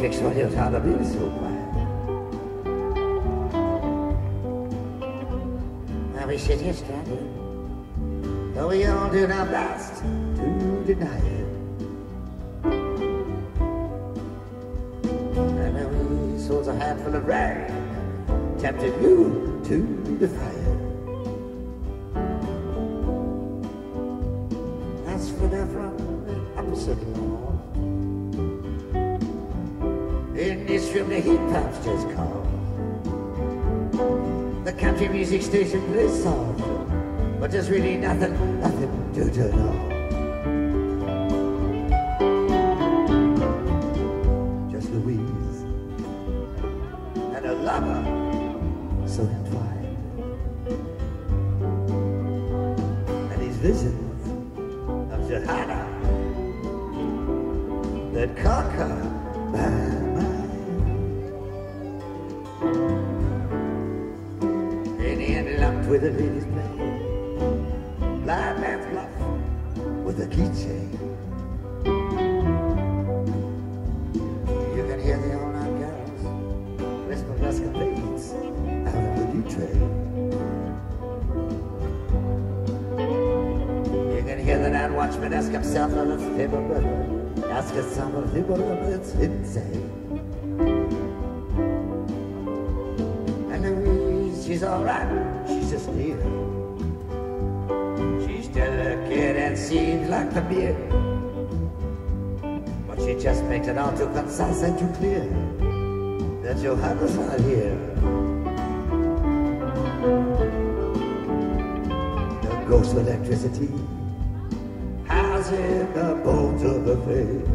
tricks on your how to be so quiet. Now we sit here stranded, though we all do our best to deny it. And then we souls a handful of rain, tempted you to defy it. That's from the opposite law. Room the heat pumps just call. The country music station plays soft, but there's really nothing, nothing to do at. Just Louise and a lover so entwined. And these visions of Johanna that conquer my with a lady's play. Blind man's bluff with a keychain. You can hear the all-night girls whisper escapades out of the new train. You can hear the night watchman ask himself on his favorite brother. Ask himself if he would have it's insane. And she's alright, just near. She's kid and seems like the beer. But she just makes it all too concise and too clear that Johanna's not here. The ghost of electricity has in the bones of the faith.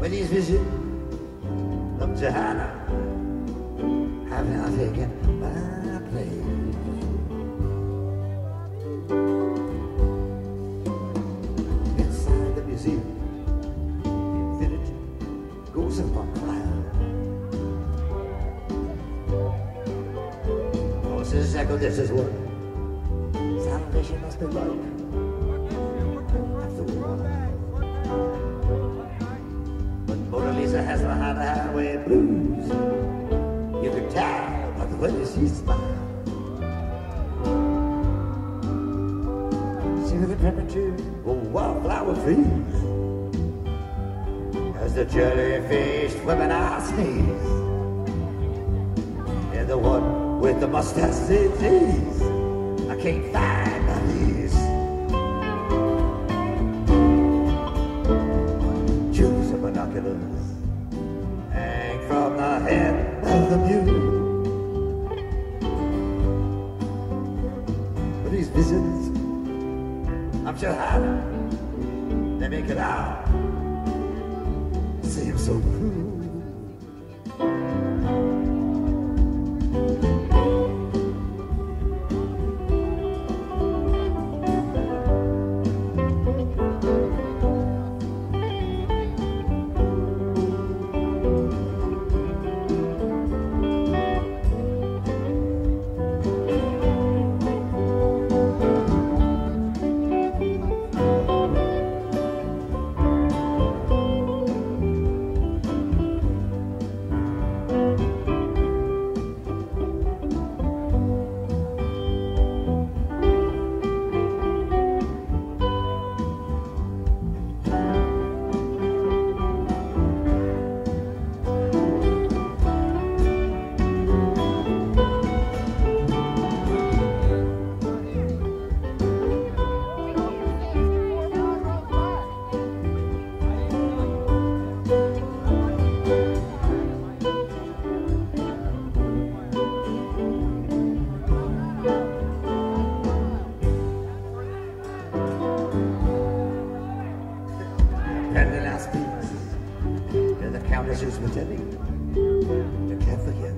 When he's vision of Johanna have now taken my place. Inside the museum, infinity goes up on cloud. Voices echo, this is what salvation must be like. Trees. As the jellyfish women I sneeze. And the one with the mustache says, geez, I can't find my knees. Choose the binoculars. Hang from the head of the mule. But these visions of Johanna, they make it out. Seem so cruel. And the countess is pretending to care for you.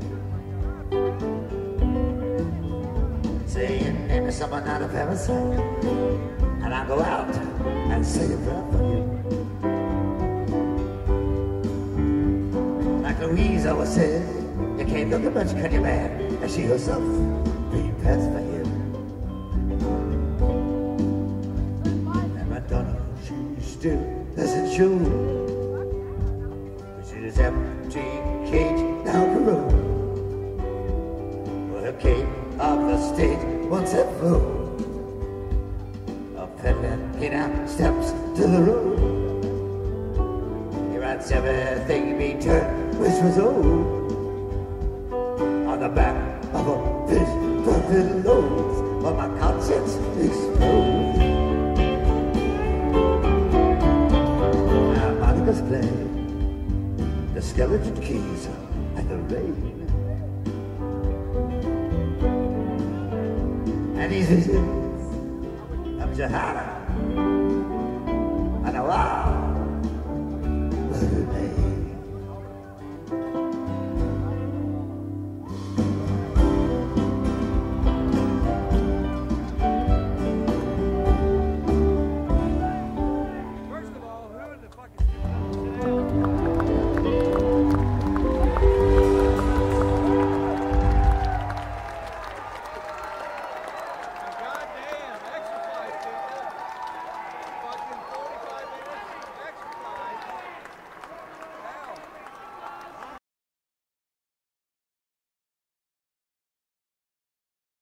Saying, name is someone not a parasite. And I go out and say a prayer for you. Like Louise always said, you can't look at much, you, man? And she herself prepares for you. And Madonna, she still doesn't show. To the road. He writes everything be turned, which was old. On the back of a fish, bucket loads, but my conscience explodes. Harmonicas play, the skeleton keys, and the rain. And he says, I'm Jahara. And a wow.